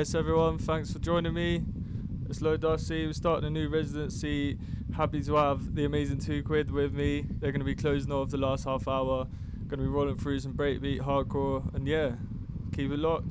Yes, everyone, thanks for joining me. It's Lowdusi. We're starting a new residency. Happy to have the amazing 2QUID with me. They're going to be closing off the last half hour. Going to be rolling through some breakbeat, hardcore, and yeah, keep it locked.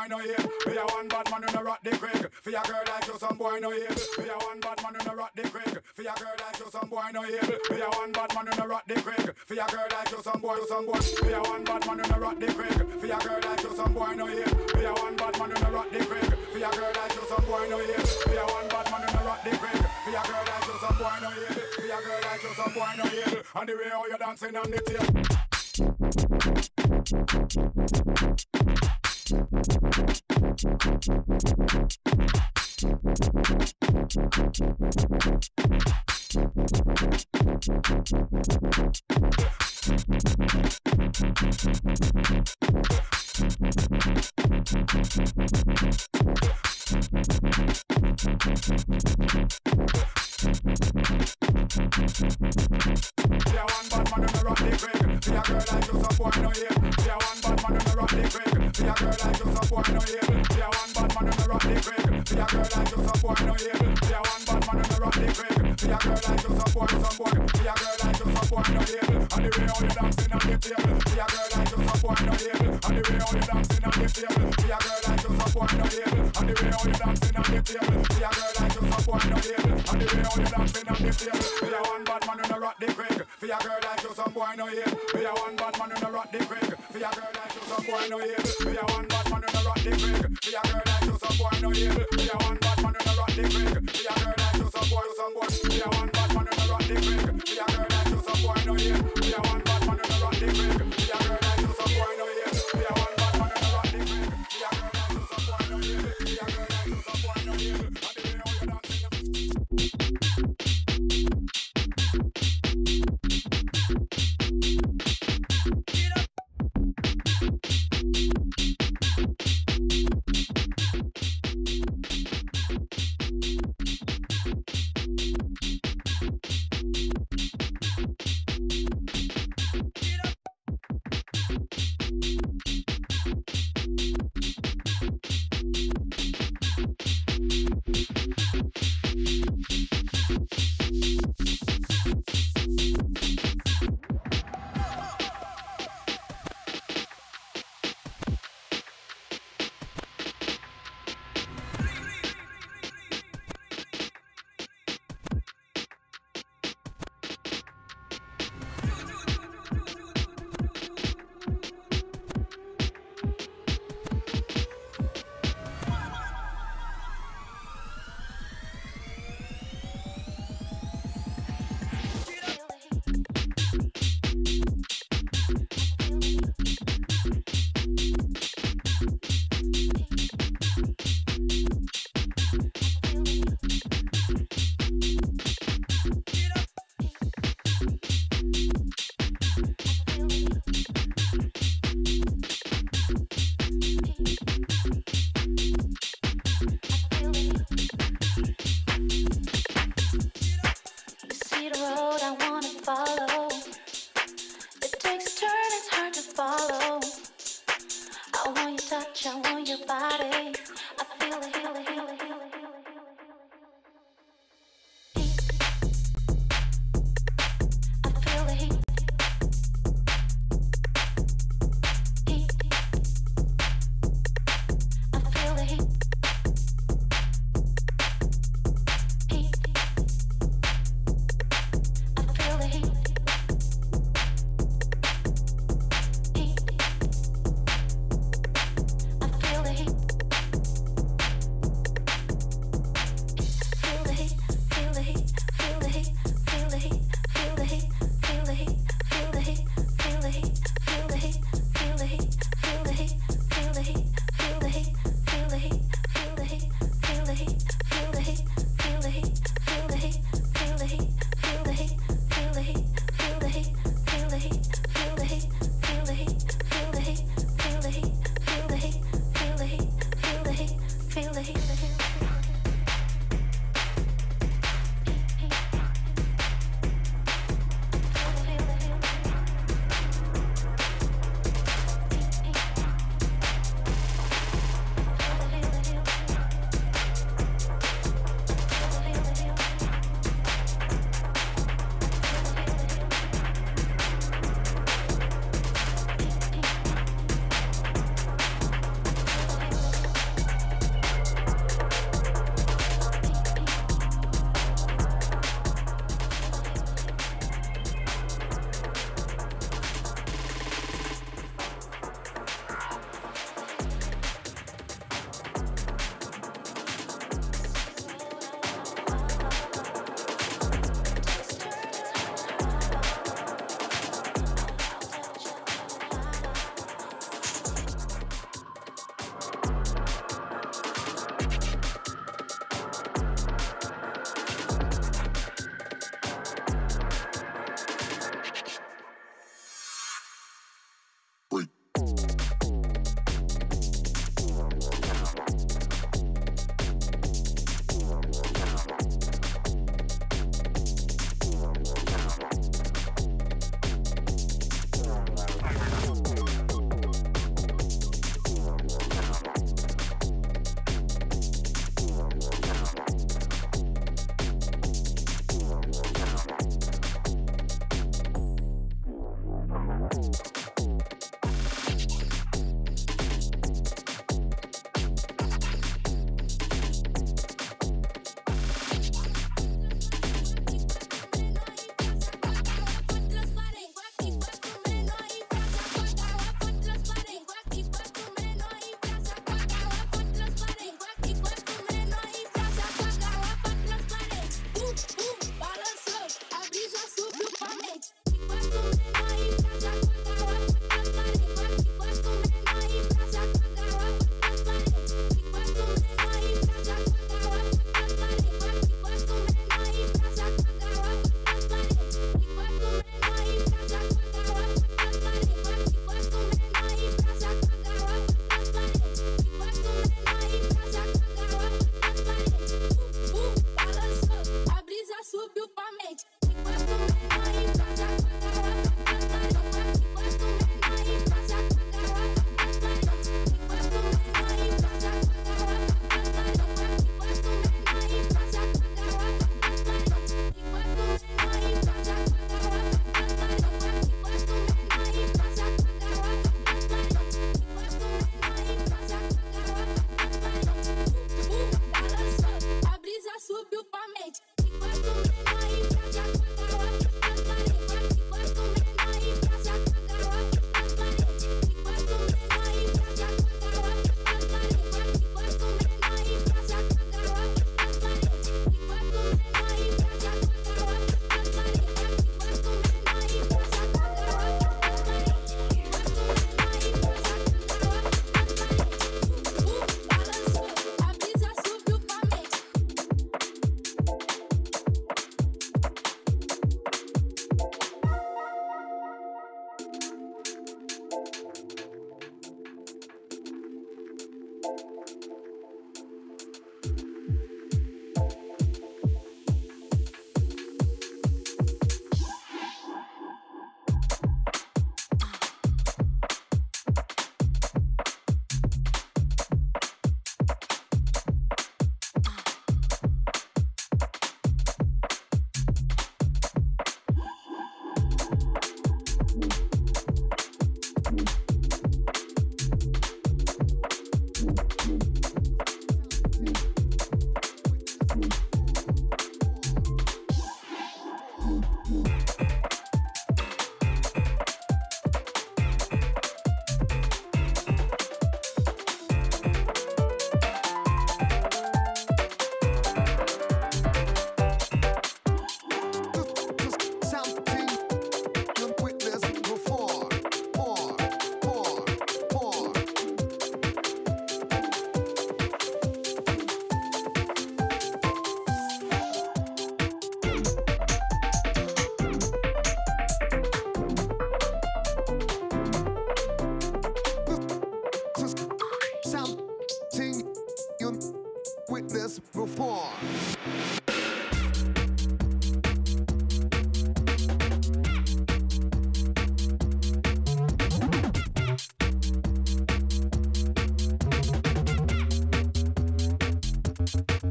boy no here. Be a one bad man in a rock the Craig. For your girl like you, some boy no here. Be a one bad man in a rock the Craig. For your girl like you, some boy no here. Be a one bad man in a rock the Craig. For your girl like you, some boy, some boy. Be a one bad man in a rock the Craig. For your girl like you, some boy no here. Be a one bad man in a rock the Craig. For your girl like you, some boy no here. Be a one bad man in a rock the Craig. For your girl like you, some boy no here. Be a girl like you, some boy no here. And the way all you dancing on the tail.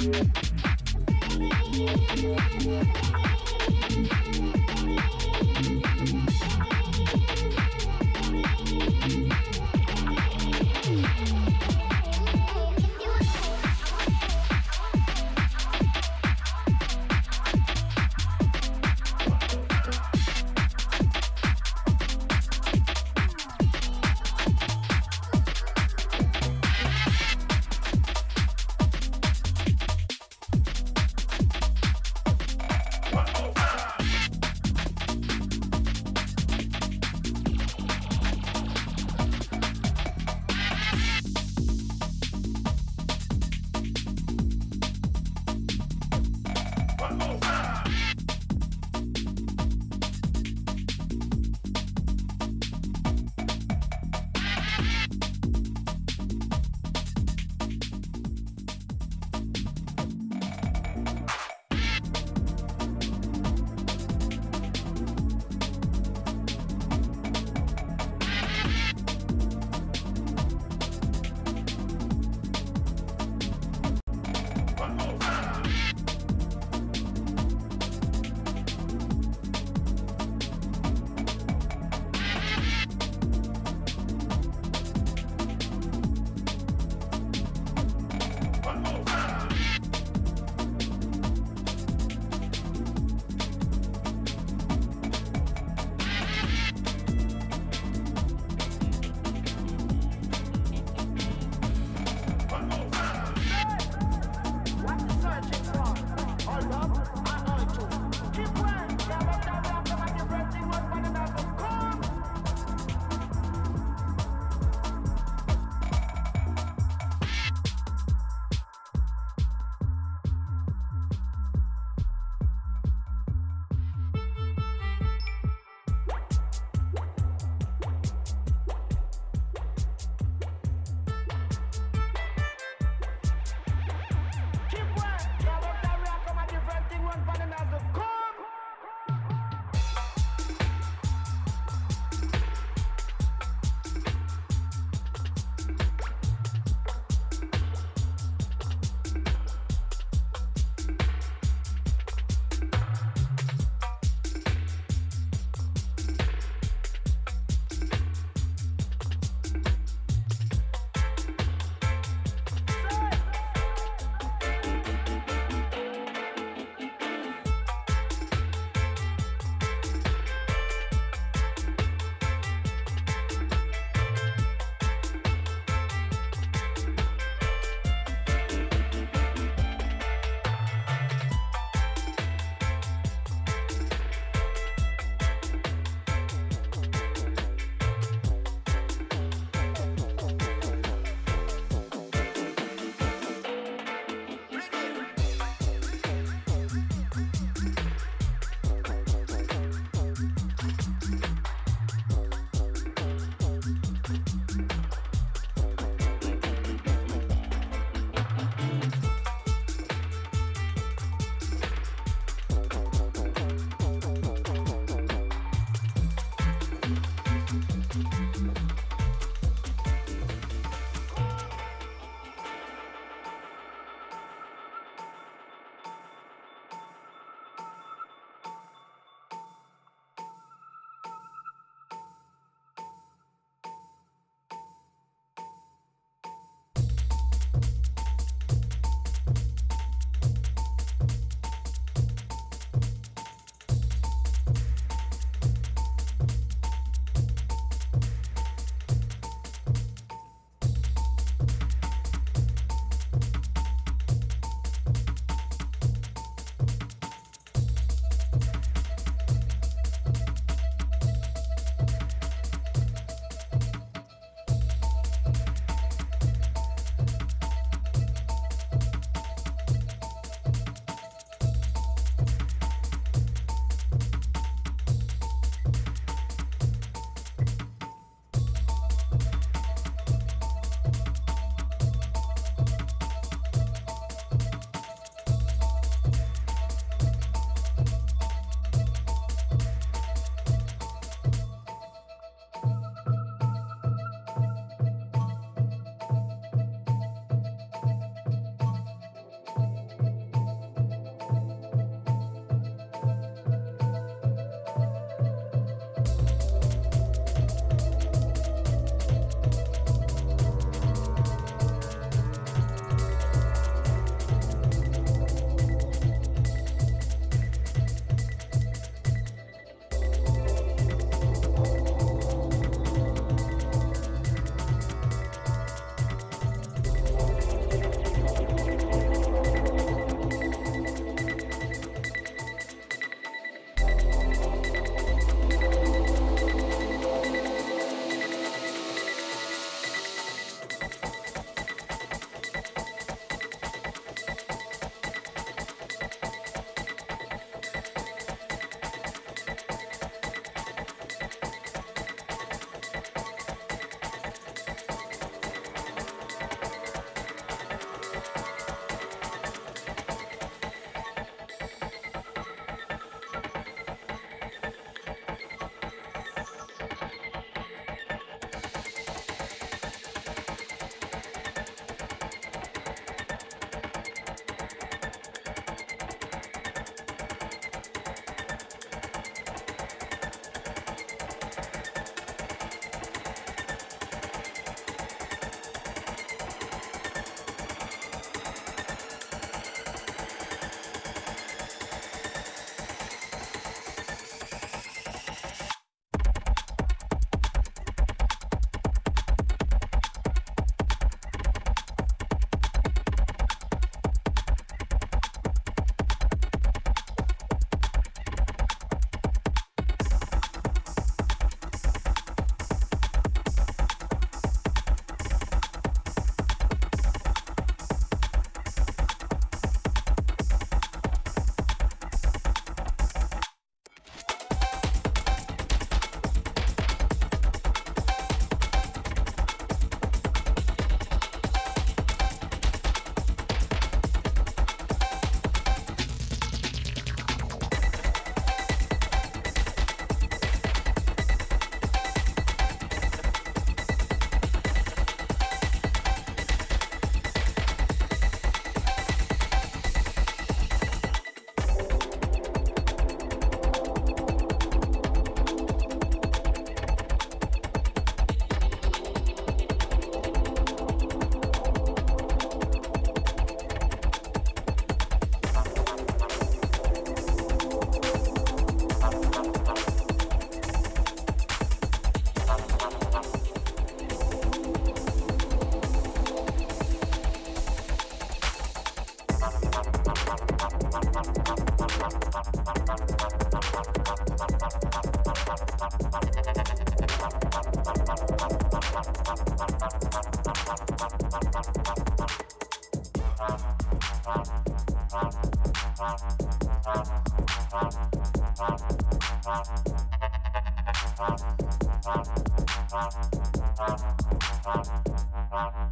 yeah.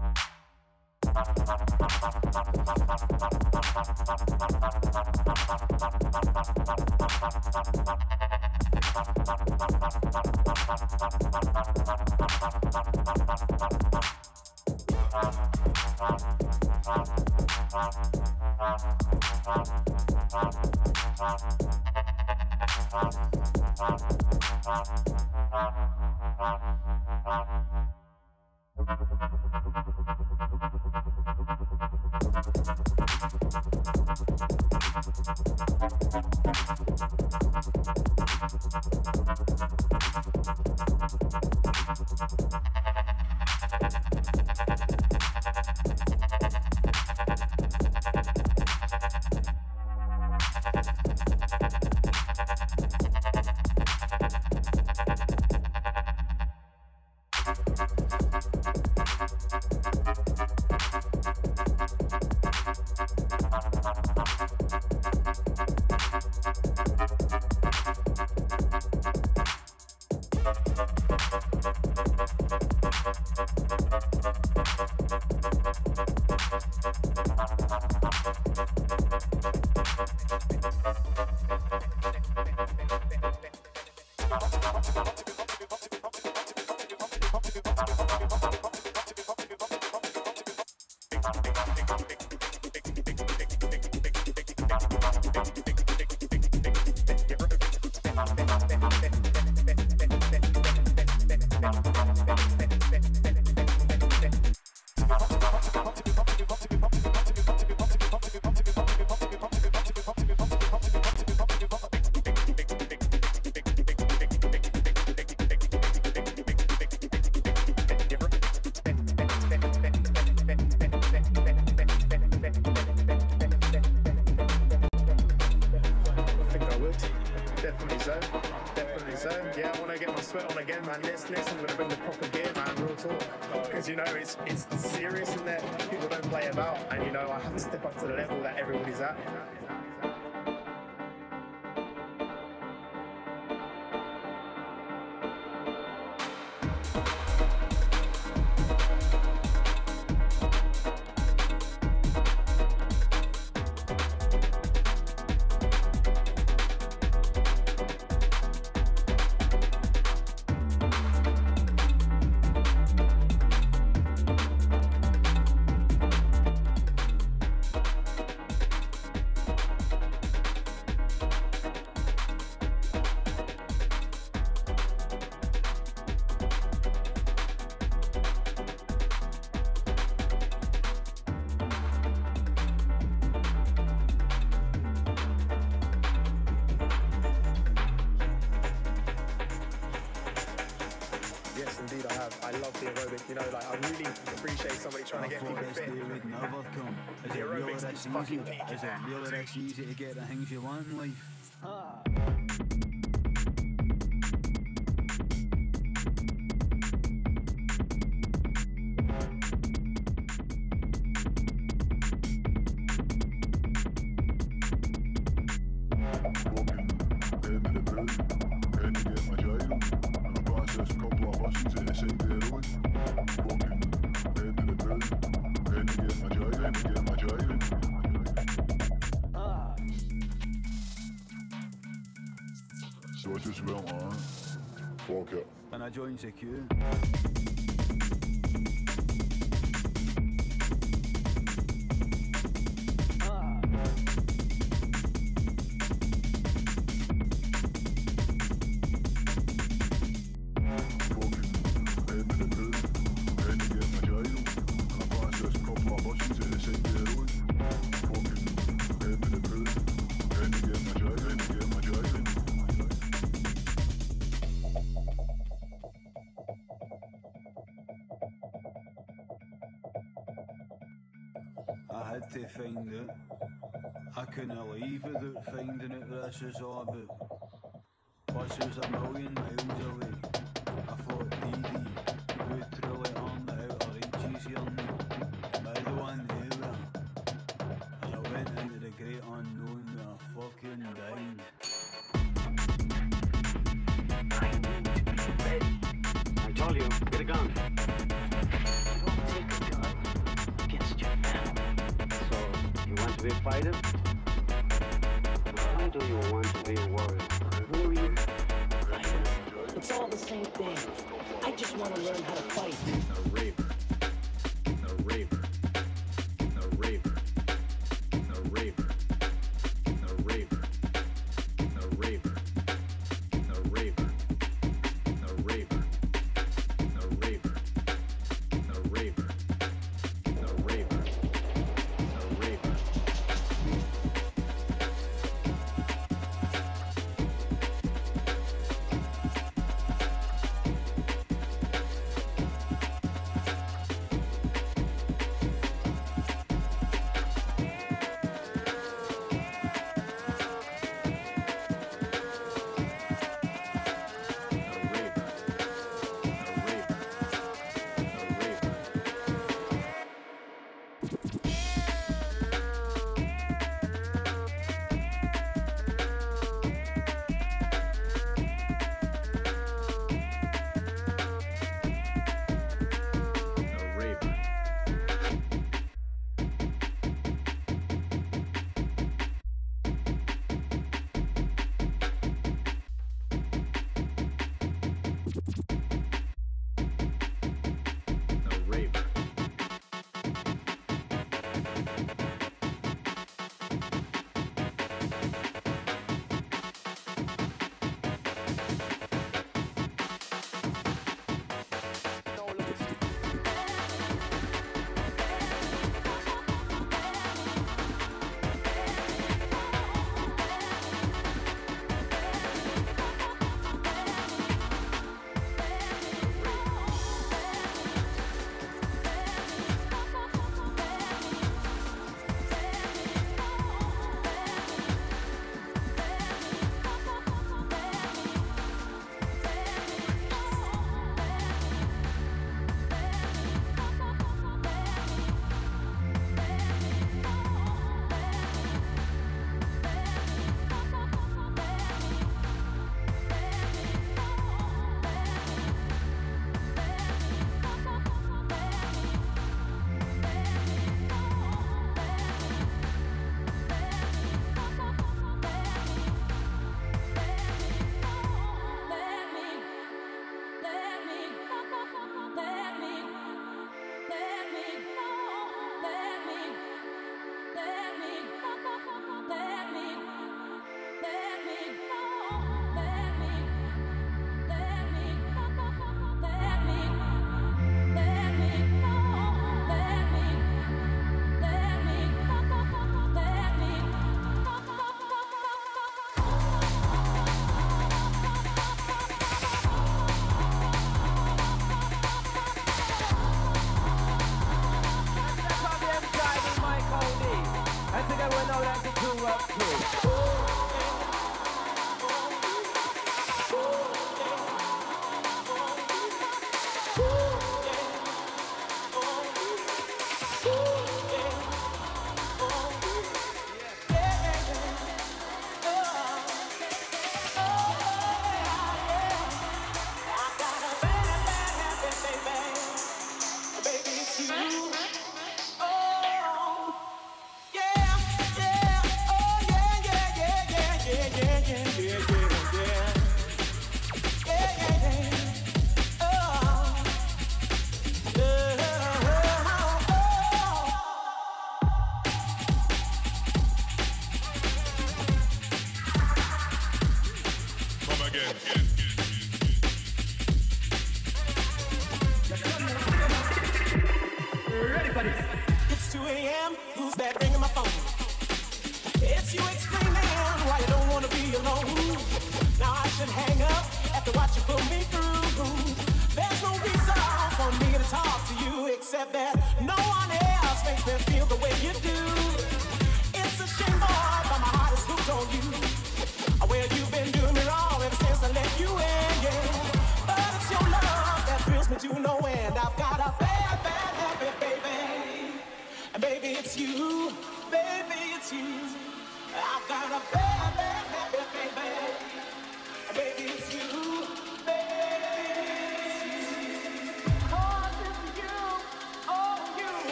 Bye. so. Definitely so. Yeah, I want to get my sweat on again, man. Next, next, I'm going to bring the proper gear, man. Real talk. Because you know it's it's serious in there. People don't play about, and you know I have to step up to the level that everybody's at. indeed I have. I love the aerobic. You know, like I really appreciate somebody trying to get people fit. The aerobic is fucking peak. Is it real that's easy to get the things you want in life? they find it. I couldn't leave without finding it. This is all about. Plus, there's a million miles warrior fighters? Why do you want to be a warrior? Warrior? Fighter? It's all the same thing. I just want to learn how to fight.